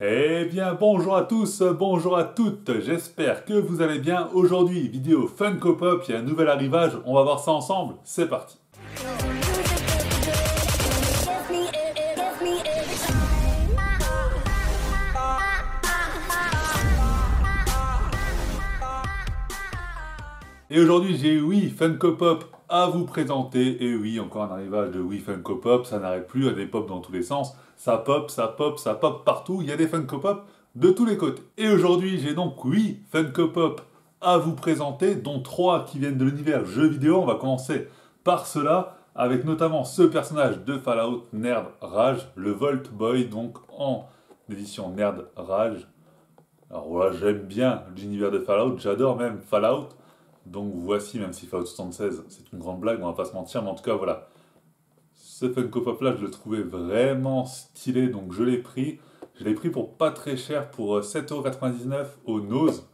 Eh bien bonjour à tous, bonjour à toutes, j'espère que vous allez bien. Aujourd'hui, vidéo Funko Pop, il y a un nouvel arrivage, on va voir ça ensemble, c'est parti. Et aujourd'hui, j'ai oui Funko Pop à vous présenter. Et oui, encore un arrivage de oui Funko Pop, ça n'arrête plus, il y a des pop dans tous les sens. Ça pop, ça pop, ça pop partout, il y a des Funko Pop de tous les côtés. Et aujourd'hui, j'ai donc oui Funko Pop à vous présenter, dont trois qui viennent de l'univers jeux vidéo. On va commencer par cela, avec notamment ce personnage de Fallout Nerd Rage, le Volt Boy, donc en édition Nerd Rage. Alors voilà, j'aime bien l'univers de Fallout, j'adore même Fallout. Donc voici, même si Fallout 76, c'est une grande blague, on va pas se mentir, mais en tout cas, voilà. Ce Funko Pop là, je le trouvais vraiment stylé, donc je l'ai pris. Je l'ai pris pour pas très cher, pour 7,99€ euh, au Nose.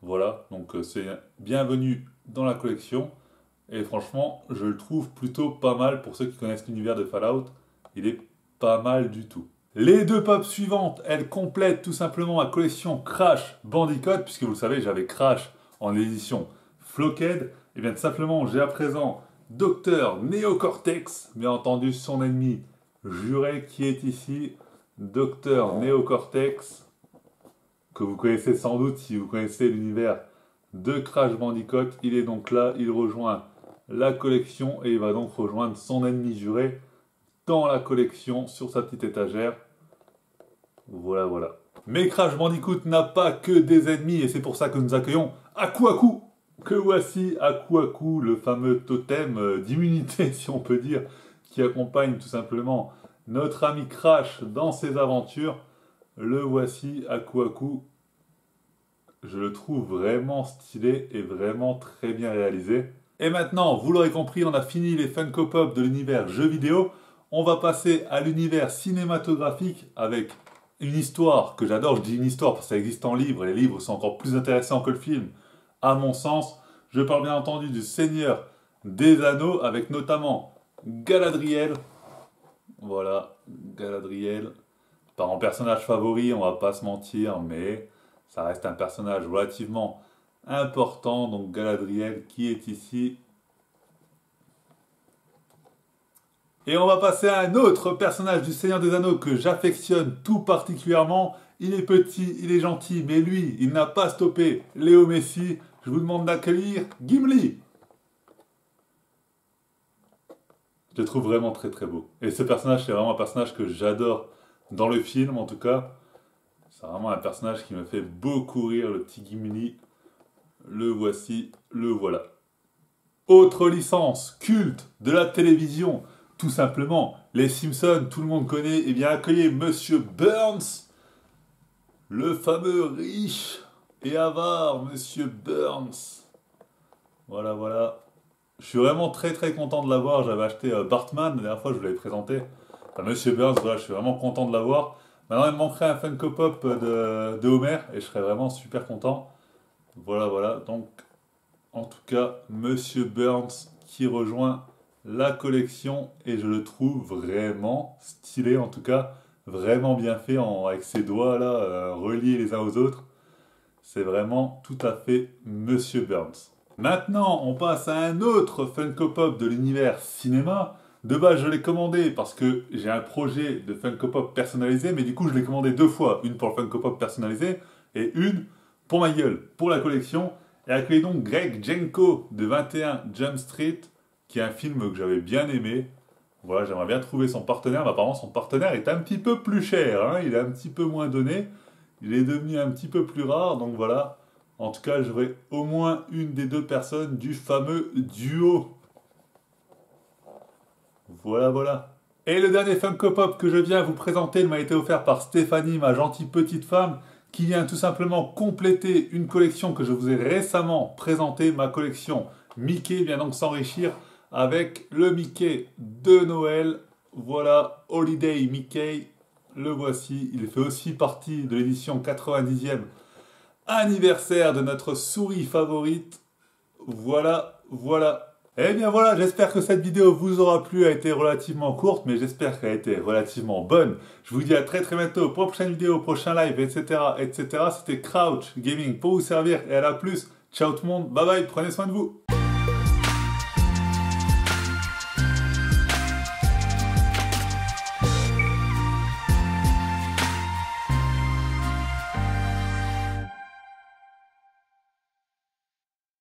Voilà, donc euh, c'est bienvenu dans la collection. Et franchement, je le trouve plutôt pas mal pour ceux qui connaissent l'univers de Fallout. Il est pas mal du tout. Les deux pops suivantes, elles complètent tout simplement ma collection Crash Bandicoot, puisque vous le savez, j'avais Crash en édition Flockhead, et eh bien simplement j'ai à présent Docteur Néocortex, bien entendu son ennemi juré qui est ici, Docteur Néocortex, que vous connaissez sans doute si vous connaissez l'univers de Crash Bandicoot. Il est donc là, il rejoint la collection et il va donc rejoindre son ennemi juré dans la collection sur sa petite étagère. Voilà, voilà. Mais Crash Bandicoot n'a pas que des ennemis et c'est pour ça que nous accueillons Akuaku que voici à coup le fameux totem euh, d'immunité, si on peut dire, qui accompagne tout simplement notre ami Crash dans ses aventures. Le voici à coup. Je le trouve vraiment stylé et vraiment très bien réalisé. Et maintenant, vous l'aurez compris, on a fini les Funko Pop de l'univers jeux vidéo. On va passer à l'univers cinématographique avec une histoire que j'adore. Je dis une histoire parce que ça existe en livre et les livres sont encore plus intéressants que le film à mon sens. Je parle bien entendu du Seigneur des Anneaux, avec notamment Galadriel. Voilà, Galadriel. Pas en personnage favori, on va pas se mentir, mais ça reste un personnage relativement important. Donc Galadriel qui est ici. Et on va passer à un autre personnage du Seigneur des Anneaux que j'affectionne tout particulièrement. Il est petit, il est gentil, mais lui, il n'a pas stoppé Léo Messi je vous demande d'accueillir Gimli. Je le trouve vraiment très très beau. Et ce personnage, c'est vraiment un personnage que j'adore dans le film en tout cas. C'est vraiment un personnage qui me fait beaucoup rire, le petit Gimli. Le voici, le voilà. Autre licence culte de la télévision, tout simplement, les Simpsons, tout le monde connaît. Eh bien, accueillez Monsieur Burns, le fameux riche et avare, monsieur Burns. Voilà, voilà. Je suis vraiment très très content de l'avoir. J'avais acheté euh, Bartman, la dernière fois je vous l'avais présenté. monsieur Burns, voilà, je suis vraiment content de l'avoir. Maintenant, il me manquerait un Funko Pop de, de Homer et je serais vraiment super content. Voilà, voilà. Donc, en tout cas, Monsieur Burns qui rejoint la collection et je le trouve vraiment stylé, en tout cas, vraiment bien fait avec ses doigts là, euh, reliés les uns aux autres. C'est vraiment tout à fait Monsieur Burns. Maintenant, on passe à un autre Funko Pop de l'univers cinéma. De base, je l'ai commandé parce que j'ai un projet de Funko Pop personnalisé, mais du coup, je l'ai commandé deux fois. Une pour le Funko Pop personnalisé et une pour ma gueule, pour la collection. Et accueille donc Greg Jenko de 21 Jump Street, qui est un film que j'avais bien aimé. Voilà, j'aimerais bien trouver son partenaire, mais apparemment son partenaire est un petit peu plus cher, hein. il est un petit peu moins donné. Il est devenu un petit peu plus rare, donc voilà. En tout cas, j'aurai au moins une des deux personnes du fameux duo. Voilà, voilà. Et le dernier Funko Pop que je viens vous présenter m'a été offert par Stéphanie, ma gentille petite femme, qui vient tout simplement compléter une collection que je vous ai récemment présentée. Ma collection Mickey vient donc s'enrichir avec le Mickey de Noël. Voilà, Holiday Mickey le voici, il fait aussi partie de l'édition 90e anniversaire de notre souris favorite. Voilà, voilà. Eh bien voilà, j'espère que cette vidéo vous aura plu, a été relativement courte, mais j'espère qu'elle a été relativement bonne. Je vous dis à très très bientôt prochaine vidéo, prochain live, etc. etc. C'était Crouch Gaming pour vous servir et à la plus. Ciao tout le monde, bye bye, prenez soin de vous.